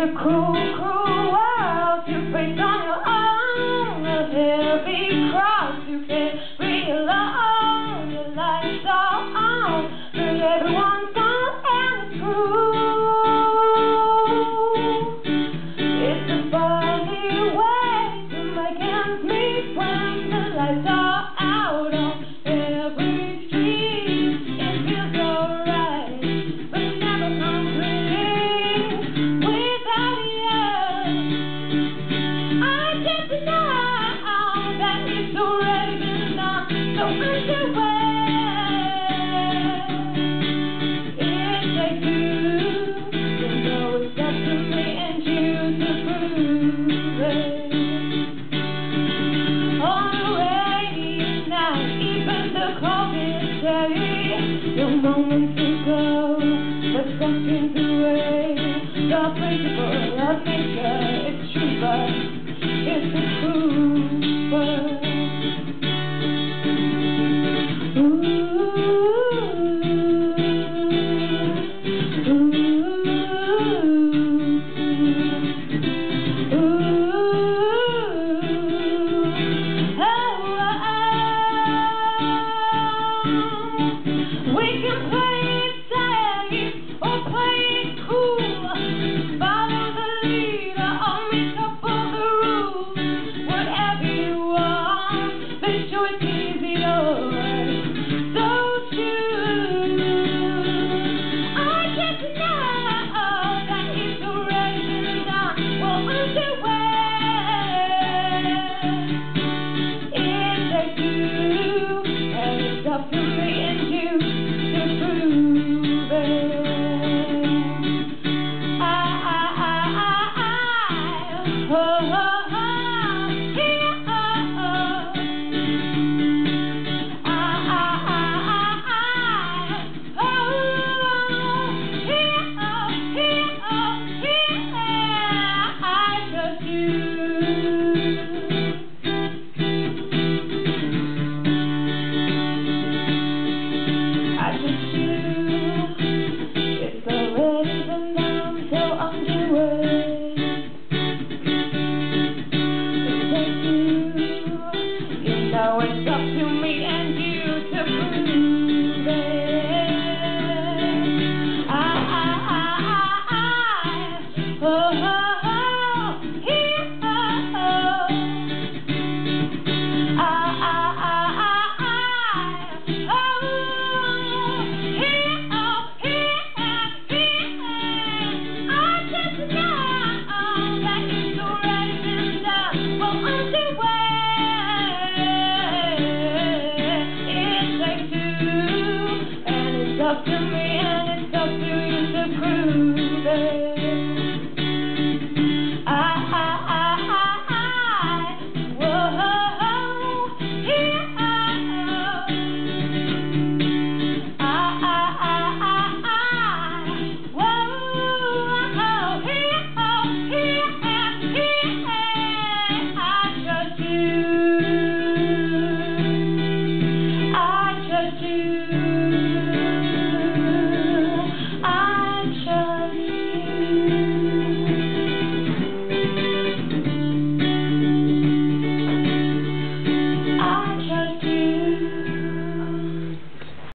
a cruel, cruel world. Your moments go but seconds away. The principle of nature is true, but it's true. stuff to me. up to me.